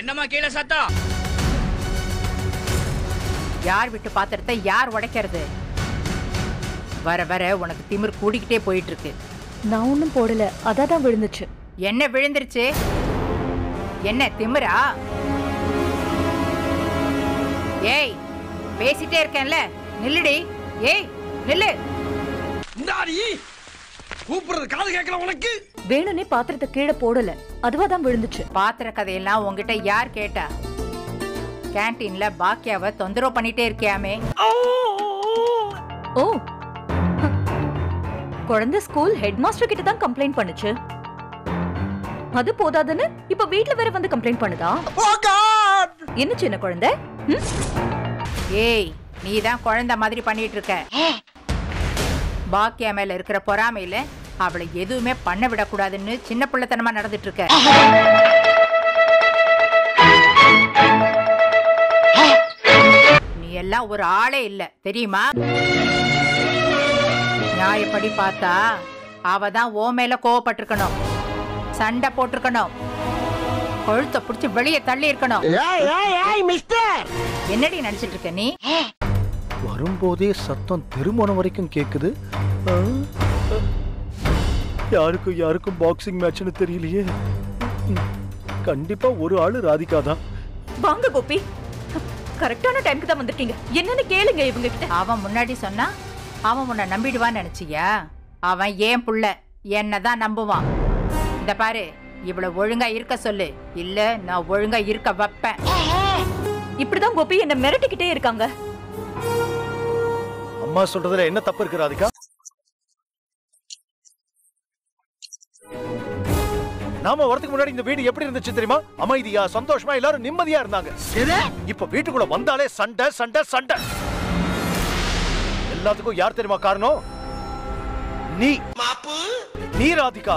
என்னம்மா கீழே சத்தம் யார் விட்டு பாத்திரத்தை யார் உடைக்கிறது? வர வர உனக்கு திமிர் கூடிக்கிட்டே போயிட்டு இருக்கு நான் ஒன்றும் போடல. அதான் தான் விழுந்துச்சு. என்ன விழுந்துருச்சு? என்ன திமிரா? ஏய் பேசிட்டே இருக்கேன்ல. நில்லுடி. ஏய் நில்லு. கூப்பிடுறது காது கேட்கல உனக்கு? வேணும்னே பாத்திரத்தை கீழே போடல. அதுவா தான் விழுந்துச்சு. பாத்திர கதையெல்லாம் உன்கிட்ட யார் கேட்டா? கேன்டீன்ல பாக்கியாவை தொந்தரவு பண்ணிட்டே இருக்கியாமே? ஓ! குழந்தை ஸ்கூல் ஹெட் மாஸ்டர் கிட்ட தான் கம்ப்ளைண்ட் பண்ணுச்சு. அது போதாதுன்னு இப்ப வீட்ல வேற வந்து கம்ப்ளைண்ட் பண்ணுதா? என்ன சின்ன குழந்தை? ஏய் நீ தான் குழந்தை மாதிரி பண்ணிட்டு இருக்க. பாக்கியா மேல இருக்கிற பொறாமையில அவளை எதுவுமே பண்ண விடக்கூடாதுன்னு சின்ன பிள்ளைத்தனமா நடந்துட்டு இருக்க நீ எல்லாம் ஒரு ஆளே இல்ல தெரியுமா? நியாயப்படி பார்த்தா அவ தான் ஓ மேல கோவப்பட்டிருக்கணும். சண்டை போட்டிருக்கணும். கொழுத்த புடிச்சு வெளியே தள்ளி இருக்கணும். என்னடி நடிச்சிட்டு இருக்க நீ? வரும்போதே சத்தம் திருமணம் வரைக்கும் கேக்குது. ஆ? யாருக்கும் யாருக்கும் பாக்ஸிங் மேட்ச்னு தெரியலையே. கண்டிப்பா ஒரு ஆளு ராதிகா தான். வாங்க கோபி. கரெக்டான டைம்க்கு தான் வந்திருக்கீங்க. என்னன்னு கேளுங்க இவங்க கிட்ட அவன் முன்னாடி சொன்னா அவன் உன்னை நம்பிடுவான்னு நினைச்சியா? அவன் ஏன் புள்ள? என்னதான் நம்புவான்? இந்த பாரு இவ்வளவு ஒழுங்கா இருக்க சொல்லு. இல்ல நான் ஒழுங்கா இருக்க வைப்பேன். இப்படிதான் கோபி என்ன மிரட்டிக்கிட்டே இருக்காங்க. அம்மா சொல்றதுல என்ன தப்பு இருக்கு ராதிகா? நாம வரதுக்கு முன்னாடி இந்த வீடு எப்படி இருந்துச்சு தெரியுமா? அமைதியா சந்தோஷமா எல்லாரும் நிம்மதியா இருந்தாங்க. இப்ப வீட்டுக்குள்ள வந்தாலே சண்டை சண்டை சண்டை. எல்லாத்துக்கும் யார் தெரியுமா காரணம்? நீ. நீ ராதிகா.